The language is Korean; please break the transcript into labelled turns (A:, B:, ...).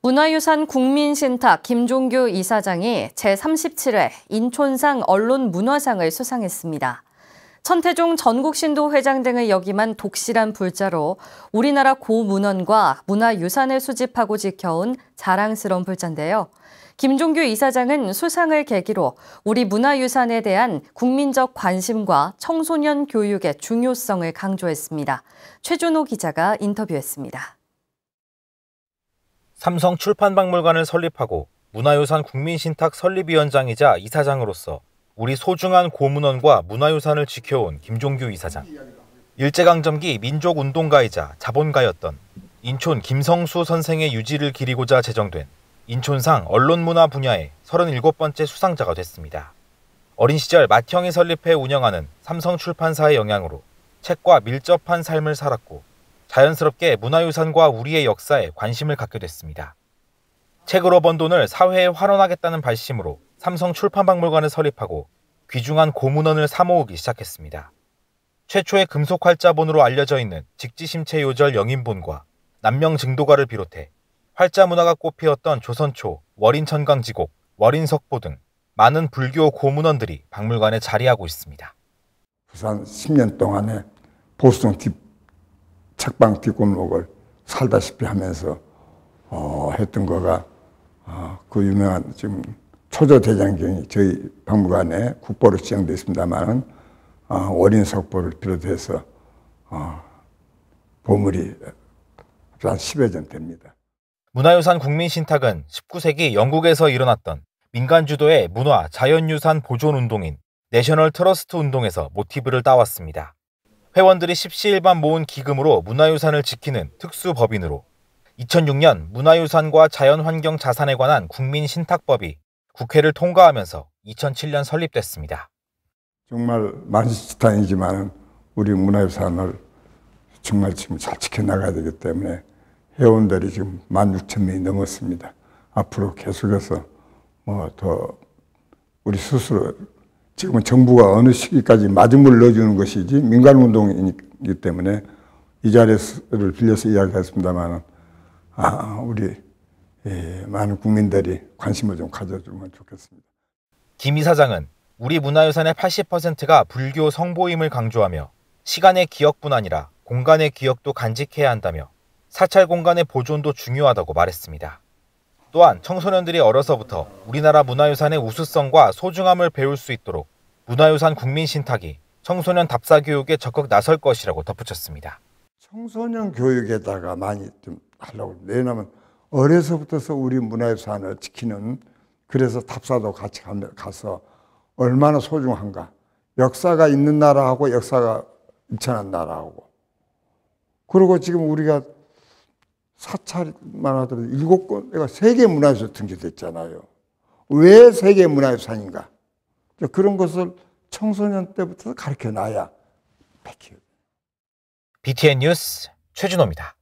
A: 문화유산 국민신탁 김종규 이사장이 제37회 인촌상 언론문화상을 수상했습니다. 천태종 전국신도 회장 등을 역임한 독실한 불자로 우리나라 고문헌과 문화유산을 수집하고 지켜온 자랑스러운 불자인데요. 김종규 이사장은 수상을 계기로 우리 문화유산에 대한 국민적 관심과 청소년 교육의 중요성을 강조했습니다. 최준호 기자가 인터뷰했습니다.
B: 삼성 출판박물관을 설립하고 문화유산 국민신탁 설립위원장이자 이사장으로서 우리 소중한 고문원과 문화유산을 지켜온 김종규 이사장. 일제강점기 민족운동가이자 자본가였던 인촌 김성수 선생의 유지를 기리고자 제정된 인촌상 언론문화 분야의 37번째 수상자가 됐습니다. 어린 시절 맏형이 설립해 운영하는 삼성 출판사의 영향으로 책과 밀접한 삶을 살았고 자연스럽게 문화유산과 우리의 역사에 관심을 갖게 됐습니다. 책으로 번 돈을 사회에 활용하겠다는 발심으로 삼성 출판박물관을 설립하고 귀중한 고문원을 사모으기 시작했습니다. 최초의 금속활자본으로 알려져 있는 직지심체 요절 영인본과 남명증도가를 비롯해 활자 문화가 꽃피었던 조선초, 월인천강지곡, 월인석보 등 많은 불교 고문원들이 박물관에 자리하고 있습니다.
C: 부산 10년 동안에 보수동 뒷 책방 뒷골목을 살다시피 하면서 어, 했던 거가 어, 그 유명한 지금 초조 대장경이 저희 박물관에 국보로 지정되어 있습니다만은 어, 어린 석보를 비롯해서 어, 보물이 한 10여 전 됩니다.
B: 문화유산 국민신탁은 19세기 영국에서 일어났던 민간 주도의 문화 자연유산 보존 운동인 내셔널 트러스트 운동에서 모티브를 따왔습니다. 회원들이 십시일반 모은 기금으로 문화유산을 지키는 특수법인으로 2006년 문화유산과 자연환경 자산에 관한 국민신탁법이 국회를 통과하면서 2007년 설립됐습니다.
C: 정말 만시지탄이지만 우리 문화유산을 정말 지금 잘 지켜나가야 되기 때문에 회원들이 지금 16,000명이 넘었습니다. 앞으로 계속해서 뭐 더 우리 스스로 지금은 정부가 어느 시기까지 마중물을 넣어주는 것이지 민간운동이기 때문에 이 자리를 빌려서 이야기했습니다만 아, 우리 예, 많은 국민들이 관심을 좀 가져주면 좋겠습니다.
B: 김 이사장은 우리 문화유산의 80%가 불교 성보임을 강조하며 시간의 기억뿐 아니라 공간의 기억도 간직해야 한다며 사찰 공간의 보존도 중요하다고 말했습니다. 또한 청소년들이 어려서부터 우리나라 문화유산의 우수성과 소중함을 배울 수 있도록 문화유산 국민 신탁이 청소년 답사 교육에 적극 나설 것이라고 덧붙였습니다.
C: 청소년 교육에다가 많이 좀 하려고 왜냐하면 어려서부터 우리 문화유산을 지키는 그래서 답사도 같이 가서 얼마나 소중한가 역사가 있는 나라하고 역사가 있천한 나라하고 그리고 지금 우리가 사찰만 하더라도 일곱 건가 세계 문화유산 등재됐잖아요. 왜 세계 문화유산인가? 그런 것을 청소년 때부터 가르쳐 놔야 백희
B: BTN 뉴스 최준호입니다.